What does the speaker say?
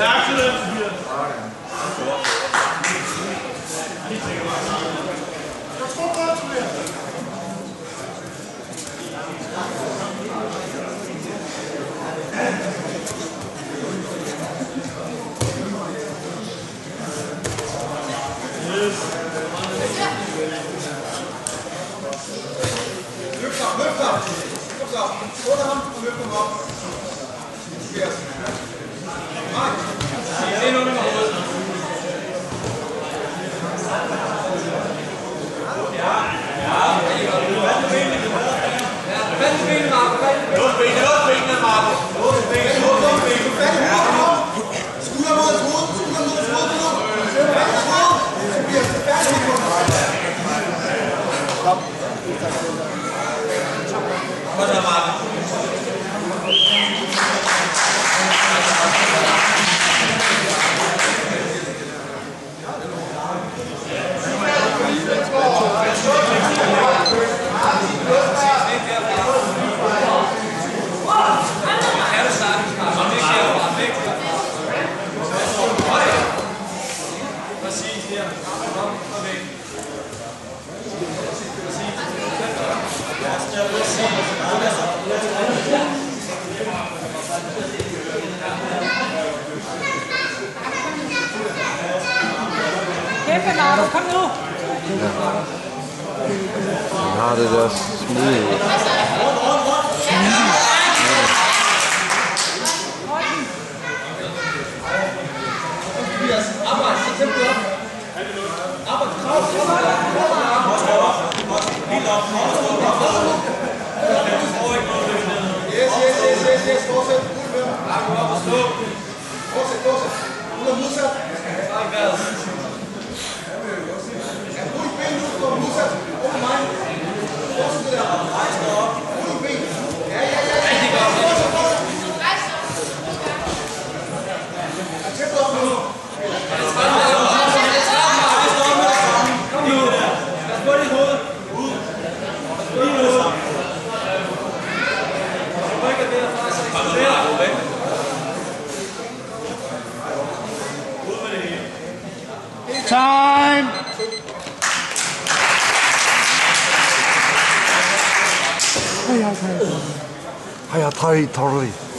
Løft op, løft op. Løft op. Under ham og løft ham op. Yes. Nej. Skulder mod hovedet, Mod hovedet nu. Fat i hovedet. Tobias, fat i hovedet. Kæmpe, Marco. Kom nu. Han har det der smidige. Tobias, arbejd, så tæt op. Arbejd, krav, krav. Yes, time. Hiya, Terry Turley.